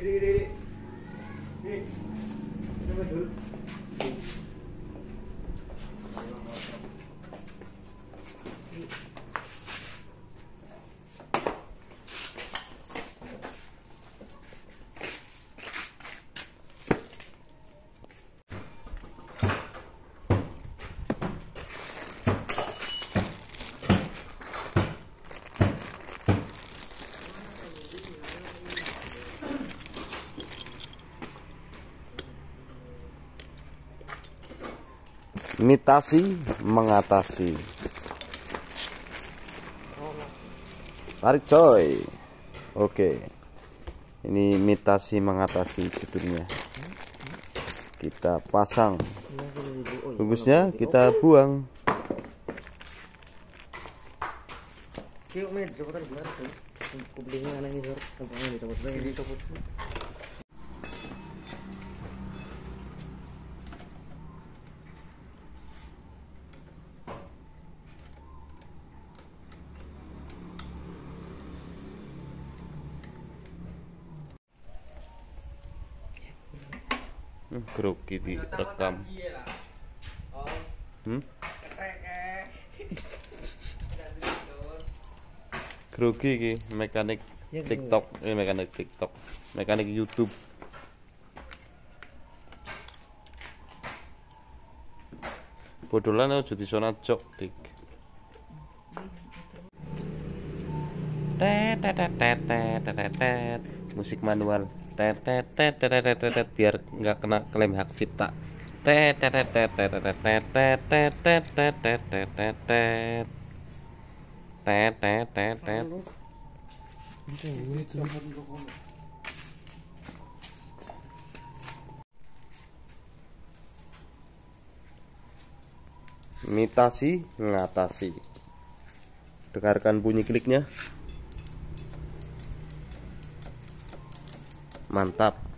Ini ini ini. Coba dulu. mitasi mengatasi. Tarik coy. Oke. Ini mitasi mengatasi judulnya. Kita pasang. Bungkusnya kita buang. Sih? Aneh di? Hmm, Grogi direkam. Hmm? Grogi iki mekanik Ya, TikTok, eh mekanik TikTok, mekanik YouTube. Bodolan aja disona jok dik. Musik manual biar nggak kena klaim hak cipta mitasi ngatasi dengarkan bunyi kliknya mantap